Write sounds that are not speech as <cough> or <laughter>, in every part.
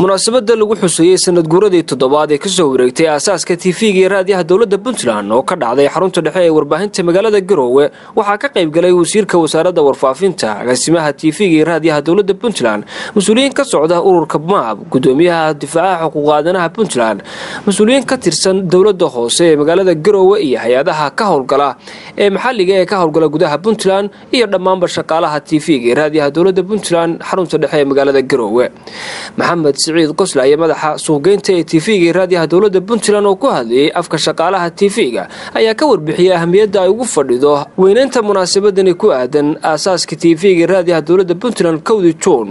munaasabada lagu xuseeyey sanad guuradii toddobaad ee ka soo wareegtay aasaaska tv-ga iyo raadiyaha dowladda puntland oo ka dhacday xarunta dhexe ee warbaahinta magaalada garoowe waxaa ka qayb galay wasiirka wasaaradda warfaafinta agaasimaha tv-ga iyo raadiyaha dowladda puntland mas'uuliyiin ka socda ururka maab gudoomiyaha difaacaha xuquuqaadanaha puntland mas'uuliyiin ka tirsan dowladda hoose ee magaalada garoowe iyo hay'adaha ka howlgala ee maxalliga ee ka howlgala gudaha puntland iyo dhammaanba shaqaalaha tv-ga iyo raadiyaha dowladda puntland xarunta dhexe ee magaalada garoowe siciid qoslaaye madaxa suuqgeynta ee tv-ga raadiyaha dowladda puntland oo ku hadlayay afka shaqaalaha tv-ga ayaa ka warbixiyay ahamiyadda ay ugu fadhido weyneynta munaasabadani ku aadan aasaaska tv-ga iyo raadiyaha dowladda puntland kowdii juun.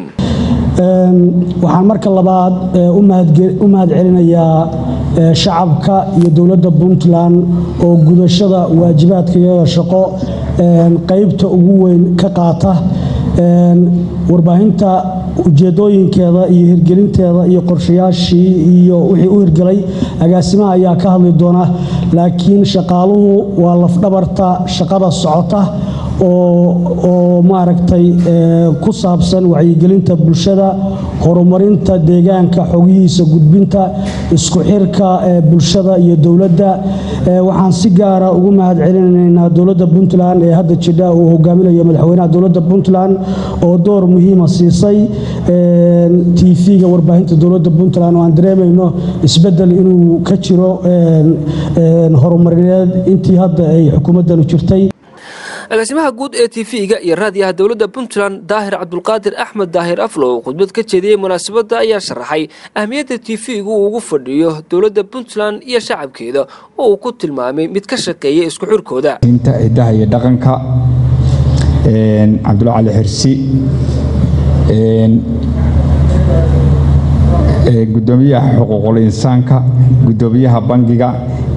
Waxaan marka labaad u mahad celinayaa shacabka iyo dowladda puntland oo gudashada waajibaadka iyada shaqo qaybta ugu weyn ka qaata warbaahinta ujeedooyinkeeda iyo hirgelinteeda iyo qorshayaashii iyo wixii u hirgelay agaasimaha ayaa ka hadli doona. Laakiin shaqaaluhu waa lafdhabarta shaqada socota oo maaragtay ku saabsan wacyigelinta bulshada horumarinta deegaanka xogihiisa gudbinta isku xirka bulshada iyo dowladda. Waxaan si gaara ugu mahad celinaynaa dowladda puntland ee hadda jidha uu hogaaminayo madaxweynaha dowladda puntland oo door muhiima siisay. Tv-ga warbaahinta dowladda puntland oo aan dareemayno isbeddel inuu ka jiro horumarineed intii hadda ay xukuumaddanu jirtay agaasimaha guud ee tv-ga iyo raadiyaha dowladda puntland daahir cabdulqaadir axmed daahir aflow khudbad ka jeediyey munaasabadda ayaa sharaxay ahmiyadda tv-gu uu ugu fadhiyo dowladda puntland iyo shacabkeeda oo uu ku tilmaamay mid ka shaqeeya isku xirkooda hidaha iyo dhaqanka cabdulla xirsi gudoomiyaha xuquuqul insaanka gudoomiyaha bangiga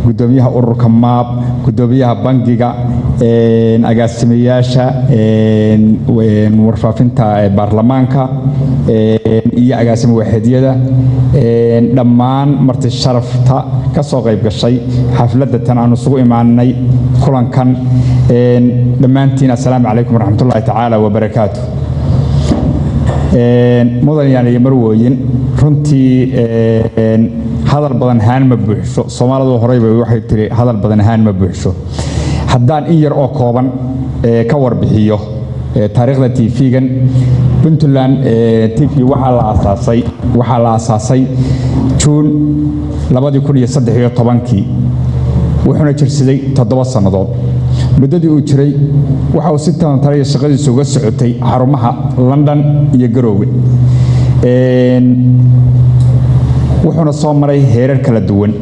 gudoomiyaha ururka maab gudoomiyaha bangiga agaasimayaasha warfaafinta baarlamaanka iyo agaasima waaxeedyada dhammaan marti sharafta ka soo qayb gashay xafladda tan aanu isugu imaanay kulankan. Dhammaantiin assalaamu calaykum waraxmatullaahi tacaala wabarakaatu mudan yaan iyo marwooyin runtii hadal badan haan ma buuxsho soomaalidu horeyba waxay tiri hadal badan haan ma buuxsho haddaan in yar oo kooban ka warbixiyo taariikhda tv-gan puntland tv waxaa la aasaasay waxaa la aasaasay juun wuxuuna jirsaday toddoba sannadood. Muddadii uu jiray waxa uu si talantalaya shaqadiisu uga socotay xarumaha london iyo garoowe wuxuuna soo maray heerar kala duwan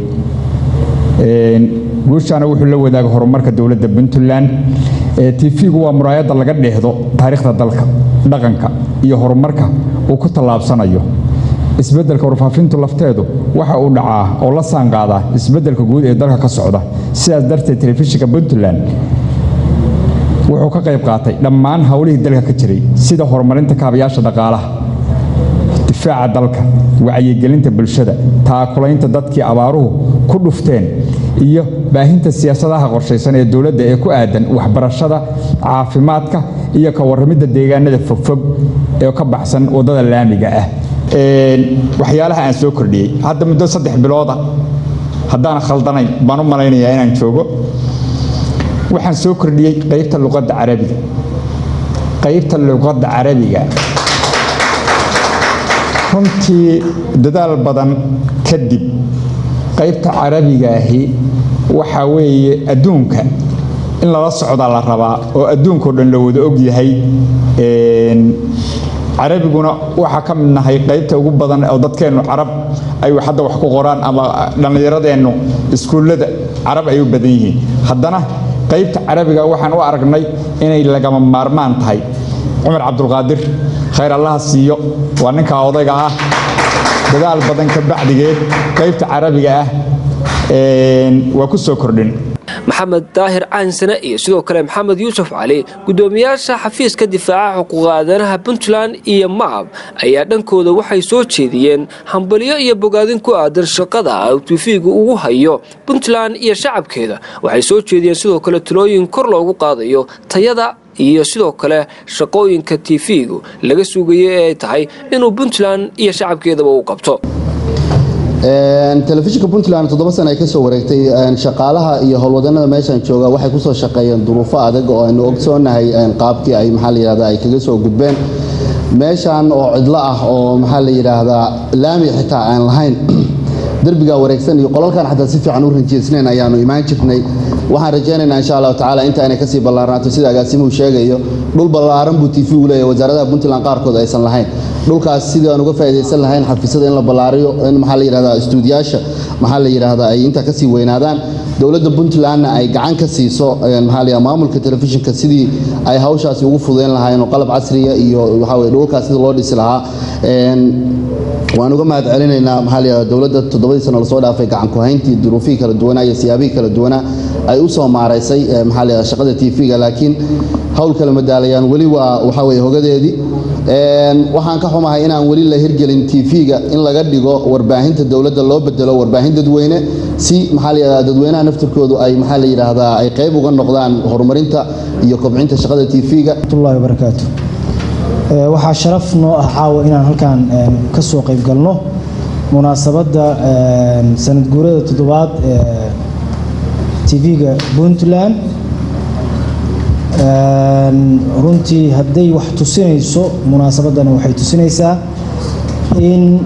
guushaana wuxuu la wadaagay horumarka dowladda puntland tv-gu waa muraayadda laga dheehdo taariikhda dalka dhaqanka iyo horumarka uu ku tallaabsanayo. Isbeddelka warfaafintu lafteedu waxa uu dhacaa oo la saanqaadaa isbeddelka guud ee dalka ka socda. Sidaas darteed telefishinka puntland wuxuu ka qayb qaatay dhammaan howlihii dalka ka jiray sida horumarinta kaabayaasha dhaqaalaha difaaca dalka wacyigelinta bulshada taakulaynta dadkii abaaruhu ku dhufteen iyo baahinta siyaasadaha qorshaysan ee dowladda ee ku aadan waxbarashada caafimaadka iyo ka warramidda deegaanada fogfog ee ka baxsan waddada laamiga ah. Waxyaalaha aan soo kordhiyey hadda muddo saddex bilooda haddaan khaldanayn baan u malaynayaa inaan joogo. Waxaan soo kordhiyey qaybta luqadda carabiga. Qaybta luqadda carabiga. Runtii dadaal badan kadib qaybta carabigaahi waxaa weeye adduunka. In lala socdaa la rabaa oo adduunkao dhan la wada og yahay carabiguna waxaa ka mid nahay qaybta ugu badan oo dadkeennu carab ay hadda wax ku qoraan ama dhallinyaradeennu iskuullada carab ay u badan yihiin. Haddana qaybta carabiga waxaan u aragnay inay lagama maarmaan tahay. Cumar cabdulqaadir khayr allaha siiyo. Waa ninkaa odayga ah. Dadaal badan ka bacdigeed qaybta carabiga ah waa ku soo kordhin. Maxamed daahir caansane iyo sidoo kale maxamed yuusuf cali gudoomiyaasha xafiiska difaaca xuquuqa aadanaha puntland iyo maab ayaa dhankooda waxay soo jeediyeen hambalyo iyo bogaadin ku aadan shaqada uu tifigu ugu hayo puntland iyo shacabkeeda. Waxay soo jeediyeen sidoo kale talooyin kor loogu qaadayo tayada iyo sidoo kale shaqooyinka tv-gu laga sugayay ee ay tahay inuu puntland iyo shacabkeedaba u qabto telefishinka puntland toddoba sana ay ka soo wareegtay shaqaalaha iyo howlwadanada meeshan jooga waxay ku soo shaqeeyeen duruufo adag oo aynu ogsoonahay qaabkii ay maxaa la yidhahda ay kaga soo gudbeen. Meeshan oo cidlo ah oo maxaa la yidhaahdaa laami xitaa aan lahayn <clears throat> derbiga wareegsan iyo qolalkan xataa si fiican u rinjiisnayn ayaanu imaan jirnay waxaan rajaynaynaa insha allahu tacala inta inay ka sii ballaarnaato sida agaasimuhu sheegayo dhul ballaaran buu tv u leeyahy wasaaradaha puntland qaarkood aysan lahayn. Dhulkaas sidii aan uga faa'iidaysan lahayn xafiisyada in la ballaariyo in maxaa la yidhahdaa istuudiyaasha maxaa la yidhahdaa ay intaa ka sii weynaadaan. Dowladda puntlandna ay gacan ka siiso maxaa maamulka telefishinka sidii ay hawshaasi ugu fudeyn lahaayeen oo qalab casriya iyo waxaa weye dhulkaas sidii loo dhisi lahaa. Waan uga mahad celinaynaa maxaa la yidhahdaa dowladda toddobadii sano la soo dhaafay gacan ku-hayntii duruufihii kala duwanaa iyo siyaabihii kala duwanaa ay u soo maaraysay maxaa la yidhahdaa shaqada tv-ga laakiin hawl kale madaalayaan weli waa waxaa weeye hogadeedii. Waxaan ka xumahay inaan weli la hirgelin tv-ga in laga dhigo warbaahinta dowladda loo bedelo warbaahin dadweyne si maxaa la yidhahdaa dadweynaha naftirkoodu ay maxaa la yidhaahdaa ay qayb uga noqdaan horumarinta iyo kobcinta shaqada tv-ga watullahi wabarakaatu waxaa sharaf noo ah caawa inaan halkan ka soo qayb galno munaasabadda sanad guurada toddobaad tv-ga puntland. Runtii hadday wax tusinayso munaasabaddani waxay tusinaysaa in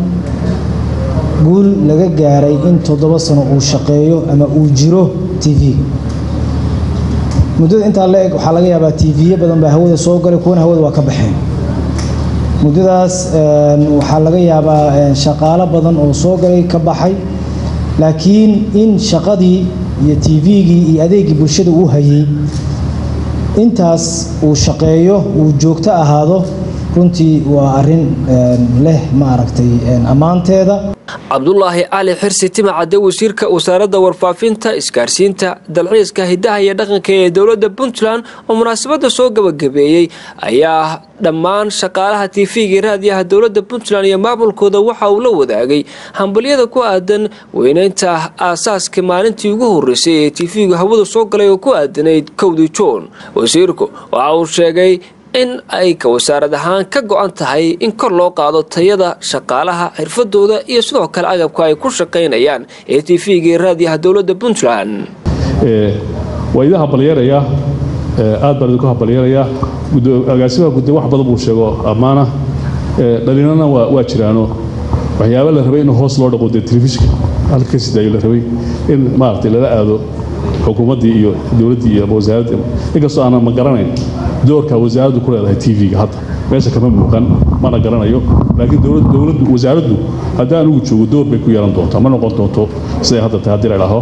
guul laga gaaray in toddoba sano uu shaqeeyo ama uu jiro tv-ga muddada intaa la eg waxaa laga yaabaa tv-yo badan baa hawada soo galay kuwana hawada waa ka baxeen. Muddadaas waxaa laga yaabaa shaqaalo badan oo soo galay ka baxay. Laakiin in shaqadii iyo tv-gii iyo adeegii bulshada uu hayay intaas uu shaqeeyo uu joogto ahaado runtii waa arrin leh ma aragtay ammaanteeda. Cabdulaahi cali xirsi timacadde wasiirka wasaaradda warfaafinta isgaarsiinta dalxiiska hidaha iyo dhaqanka ee dowladda puntland oo munaasabadda soo gabagabeeyey ayaa dhammaan shaqaalaha tv-ga raadiyaha dowladda puntland iyo maamulkooda waxa uu la wadaagay hambalyada ku aadan weyneynta aasaaska maalintii ugu horeysay ee tv-gu hawada soo galay oo ku aadanayd kowdii joon wasiirku waxa uu sheegay in ay ka wasaarad ahaan ka go-an tahay in kor loo qaado tayada shaqaalaha xirfadooda iyo sidoo kale agabka ay ku shaqaynayaan ee tv-ga raadiyaha dowladda puntland. Waa idin hambalyeerayaa aad baan idinku hambalyeerayaa agaasimaha gudda wax badan buu sheego ammaana dhalinyarana waa jiraano. Waxyaaba la rabay in hoos loo dhaqo dee telefishinka halka sidaayo la rabay in maaragtay lala aado xukuumaddii iyo dowladdii iyo wasaaradda inkastoo aanan ma garanayn doorka wasaaraddu ku leedahay tv-ga hadda. Meesha kama muuqan mana garanayo. Laakiin dowladdu wasaaraddu haddii anugu joogo door bay ku yeelan doontaa. Ma noqon doonto siday hadda tahay haddii la idhaaho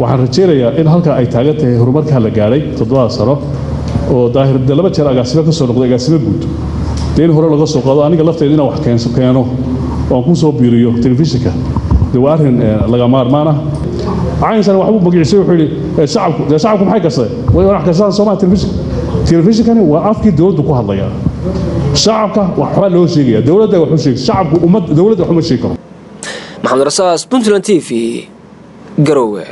waxaan rajaynayaa in halkaa ay taagan tahay horumarkaa la gaadhay toddobada sano oo daahir de laba jeer agaasimo ka soo noqday agaasimo guud. Dee in hore laga soo qaado aniga lafteeda inaan wax keeno oan ku soo biiriyo telefishinka. De waa arrin laga maarmaan ah caynsan waxbuu magaciisay wuxuu yidhi shacabku dee shacabku maxay kasteen way wax kastaan soomaa telefishinka telefishinkani waa afkii dowladdu ku hadlaya. Shacabka waxbaa loo sheegaya dowladda wax u sheegay shacabku ummad dowladda wax uma sheegi karo. Maxamed rasaas puntland t garowe